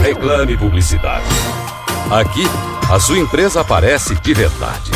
Reclame publicidade. Aqui, a sua empresa aparece de verdade.